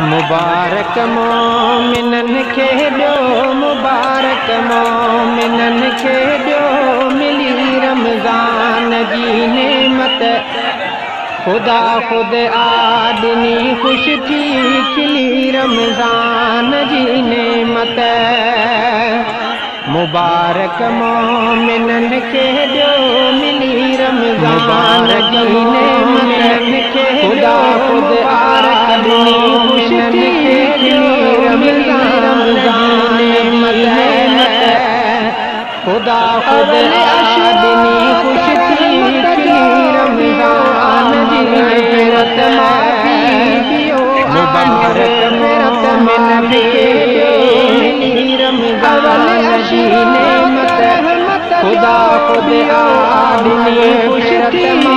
مبارڪ مومنن کي ڏيو مبارڪ مومنن کي ڏيو ملي رمضان جي نيمت. خدا خود آدمي خوش ٿي کلي رمضان جي نيمت. مبارڪ مومنن کي ڏيو ملي رمضان جي نيمت रमज़ान जी नेमत ख़ुदा ख़ुदि आदमी ख़ुशि थी